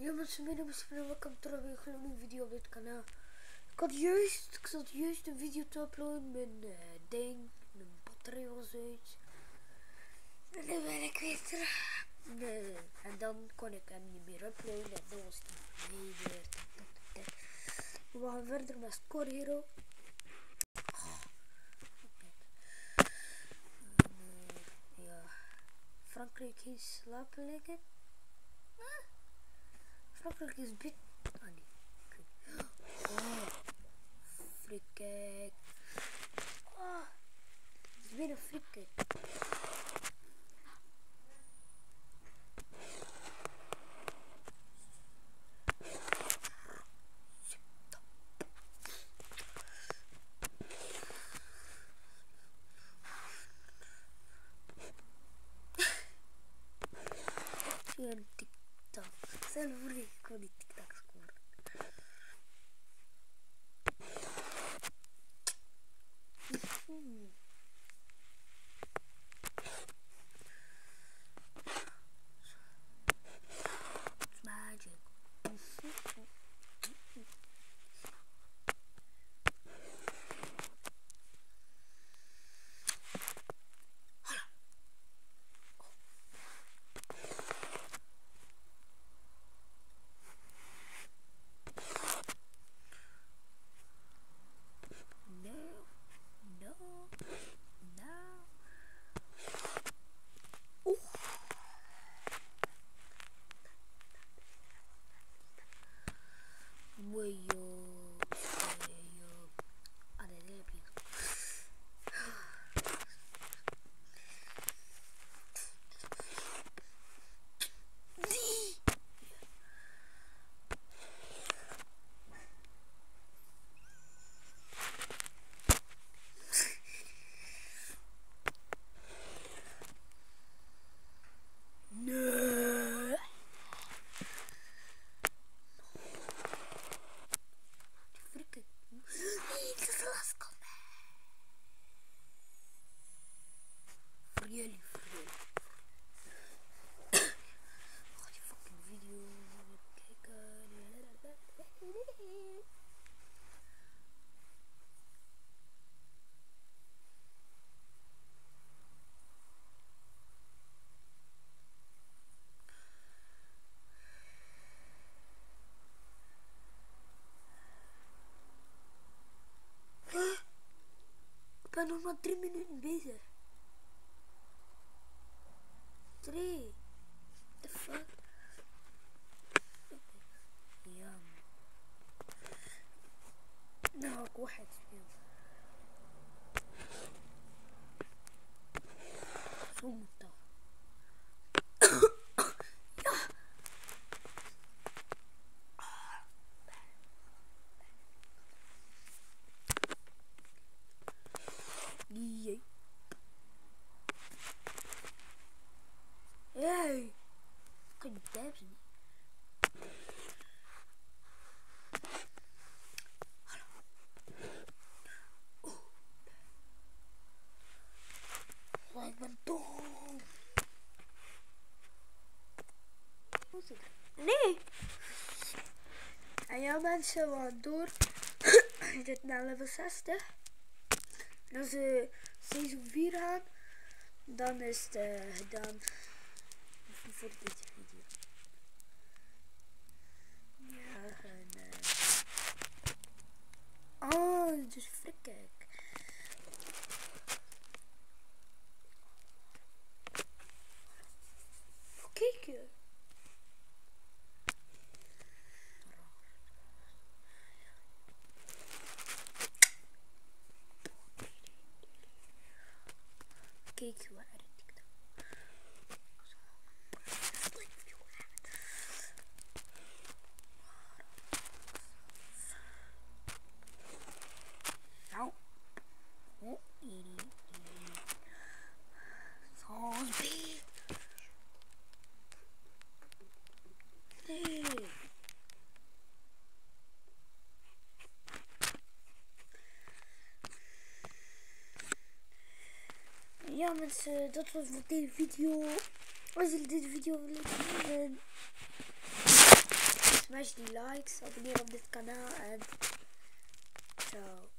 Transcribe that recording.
Ja mensen, mijn naam is welkom terug bij een gloednieuwe video op dit kanaal. Ik had juist, ik zat juist een video te uploaden, mijn uh, ding, mijn batterij was uit. En nu ben ik weer terug. Nee, en dan kon ik hem niet meer uploaden en dan was hij weer. We gaan verder met Score Hero. Oh, Frankrijk is slapen liggen. Ah. Frankrijk is bit. Ah nee. Oh. Frikijk. Oh. Het is weer. Een TikTok. sen vur git tak skor. trouble. No. You jullie, die fucking video. Ik ben nog maar drie minuten bezig. 3 the fuck? يلا نهرك واحد. Nee. En ja mensen, gaan door. Dit naar level 60. En als we seizoen 4 gaan, dan is het uh, gedaan voor deze to add. Ja mensen, dat was voor deze video. Als jullie deze video willen zien, Smash die likes, abonneer op dit kanaal en ciao.